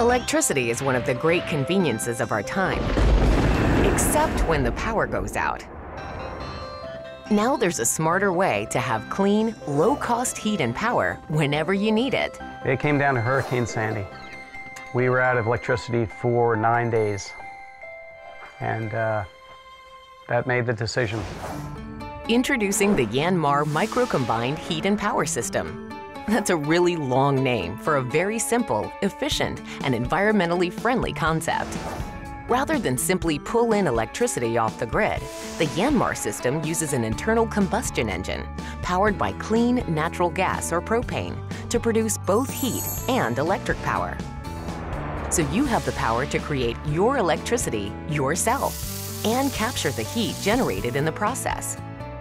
Electricity is one of the great conveniences of our time, except when the power goes out. Now there's a smarter way to have clean, low-cost heat and power whenever you need it. It came down to Hurricane Sandy. We were out of electricity for nine days, and uh, that made the decision. Introducing the Yanmar Micro Combined Heat and Power System. That's a really long name for a very simple, efficient, and environmentally friendly concept. Rather than simply pull in electricity off the grid, the Yanmar system uses an internal combustion engine powered by clean natural gas or propane to produce both heat and electric power. So you have the power to create your electricity yourself and capture the heat generated in the process.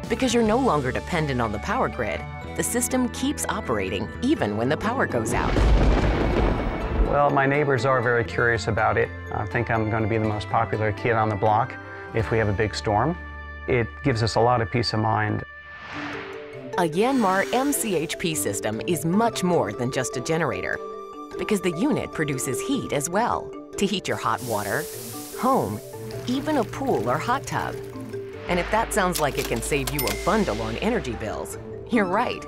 Because you're no longer dependent on the power grid, the system keeps operating even when the power goes out. Well, my neighbors are very curious about it. I think I'm going to be the most popular kid on the block if we have a big storm. It gives us a lot of peace of mind. A Yanmar MCHP system is much more than just a generator because the unit produces heat as well to heat your hot water, home, even a pool or hot tub. And if that sounds like it can save you a bundle on energy bills, you're right.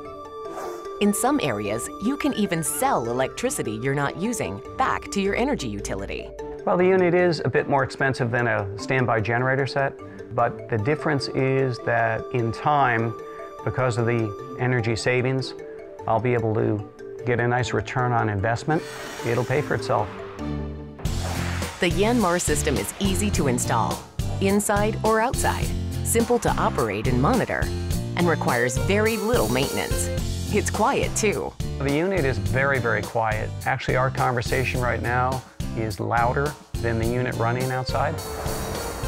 In some areas, you can even sell electricity you're not using back to your energy utility. Well, the unit is a bit more expensive than a standby generator set, but the difference is that in time, because of the energy savings, I'll be able to get a nice return on investment. It'll pay for itself. The Yanmar system is easy to install, inside or outside, simple to operate and monitor, and requires very little maintenance. It's quiet too. The unit is very, very quiet. Actually, our conversation right now is louder than the unit running outside.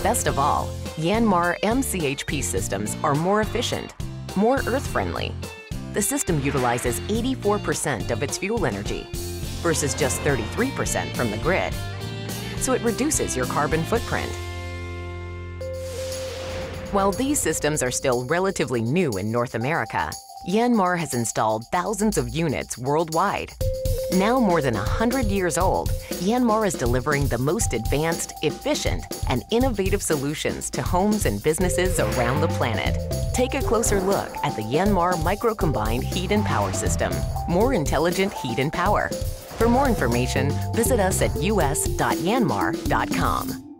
Best of all, Yanmar MCHP systems are more efficient, more earth-friendly. The system utilizes 84% of its fuel energy versus just 33% from the grid. So it reduces your carbon footprint. While these systems are still relatively new in North America, Yanmar has installed thousands of units worldwide. Now more than 100 years old, Yanmar is delivering the most advanced, efficient, and innovative solutions to homes and businesses around the planet. Take a closer look at the Yanmar Micro Combined Heat and Power System. More intelligent heat and power. For more information, visit us at us.yanmar.com.